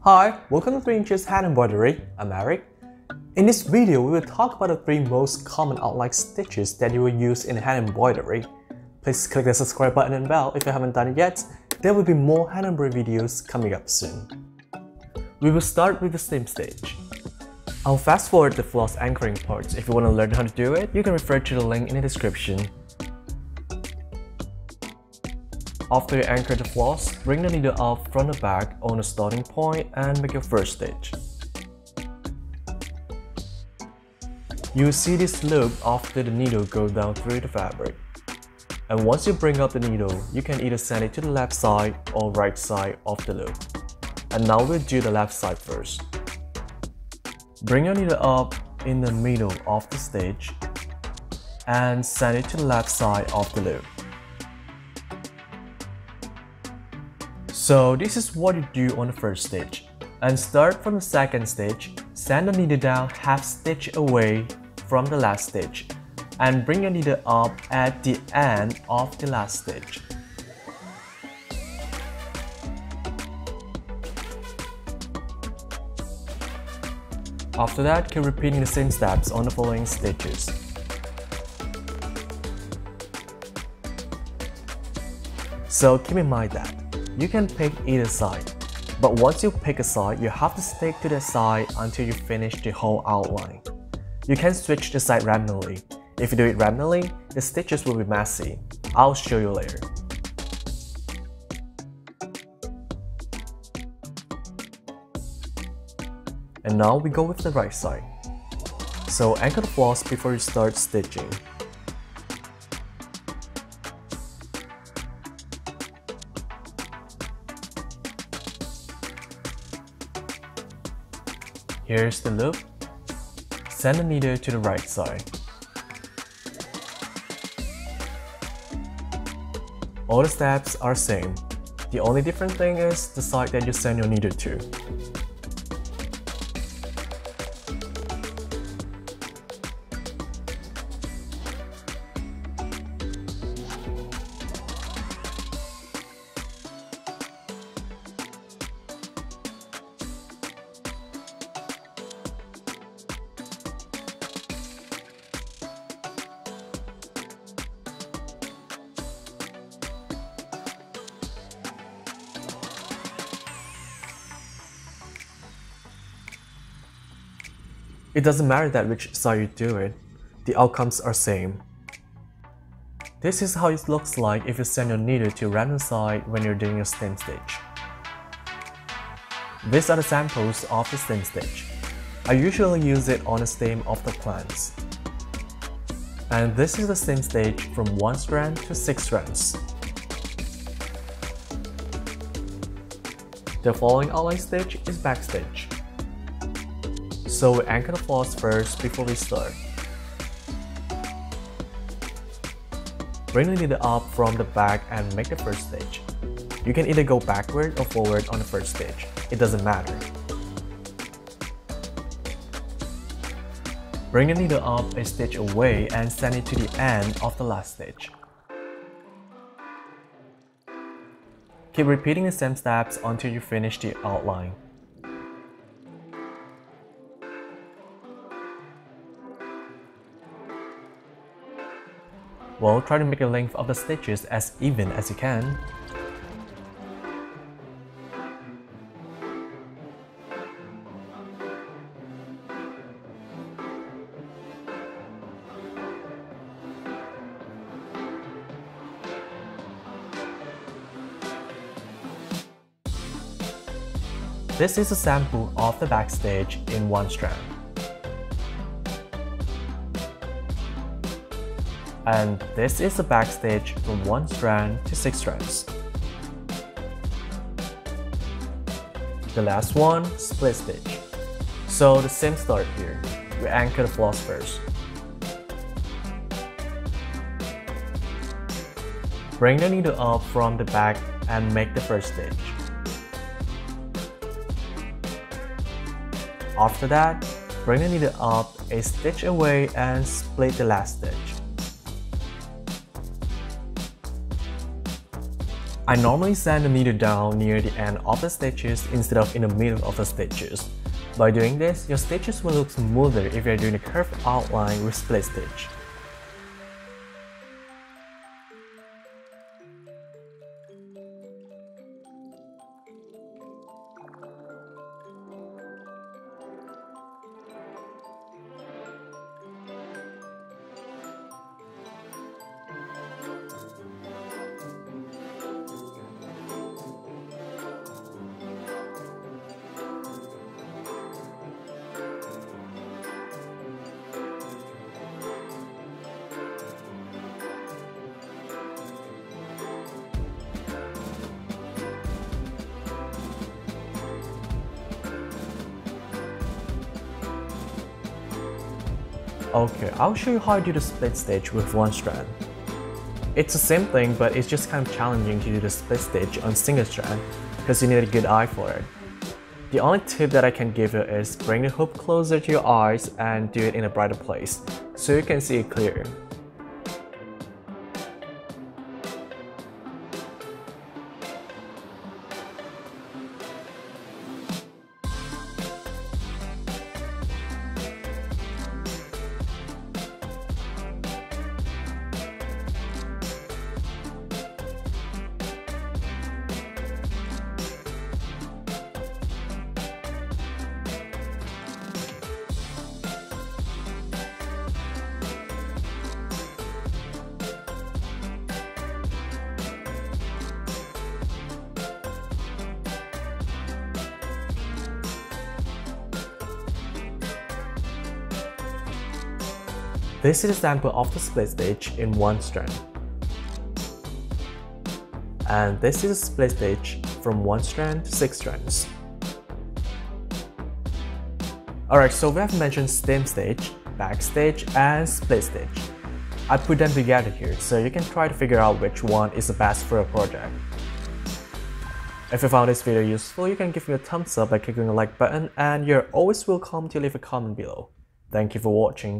Hi, welcome to 3 Inches Hand Embroidery. I'm Eric. In this video, we will talk about the 3 most common outline stitches that you will use in hand embroidery. Please click the subscribe button and bell if you haven't done it yet. There will be more hand embroidery videos coming up soon. We will start with the stem stitch. I'll fast forward the floss anchoring parts. If you want to learn how to do it, you can refer to the link in the description. After you anchor the floss, bring the needle up from the back on the starting point and make your first stitch. You see this loop after the needle goes down through the fabric. And once you bring up the needle, you can either send it to the left side or right side of the loop. And now we'll do the left side first. Bring your needle up in the middle of the stitch and send it to the left side of the loop. So this is what you do on the first stitch. And start from the second stitch, send the needle down half stitch away from the last stitch and bring your needle up at the end of the last stitch. After that, keep repeating the same steps on the following stitches. So keep in mind that you can pick either side, but once you pick a side, you have to stick to the side until you finish the whole outline. You can switch the side randomly. If you do it randomly, the stitches will be messy. I'll show you later. And now we go with the right side. So anchor the floss before you start stitching. Here's the loop. Send the needle to the right side. All the steps are same. The only different thing is the side that you send your needle to. It doesn't matter that which side you do it, the outcomes are same. This is how it looks like if you send your needle to random side when you're doing a stem stitch. These are the samples of the stem stitch. I usually use it on the stem of the plants. And this is the stem stitch from 1 strand to 6 strands. The following outline stitch is back stitch. So we anchor the floss first before we start. Bring the needle up from the back and make the first stitch. You can either go backward or forward on the first stitch. It doesn't matter. Bring the needle up a stitch away and send it to the end of the last stitch. Keep repeating the same steps until you finish the outline. Well, try to make the length of the stitches as even as you can. This is a sample of the backstitch in one strand. And this is the backstitch from one strand to six strands. The last one, split stitch. So the same start here. We anchor the floss first. Bring the needle up from the back and make the first stitch. After that, bring the needle up a stitch away and split the last stitch. I normally sand the needle down near the end of the stitches instead of in the middle of the stitches. By doing this, your stitches will look smoother if you're doing a curved outline with split stitch. Okay, I'll show you how I do the split stitch with one strand. It's the same thing, but it's just kind of challenging to do the split stitch on single strand because you need a good eye for it. The only tip that I can give you is bring the hoop closer to your eyes and do it in a brighter place so you can see it clear. This is a sample of the split stitch in one strand. And this is a split stitch from one strand to six strands. Alright, so we have mentioned stem stitch, back stitch, and split stitch. I put them together here so you can try to figure out which one is the best for your project. If you found this video useful, you can give me a thumbs up by clicking the like button and you're always welcome to leave a comment below. Thank you for watching.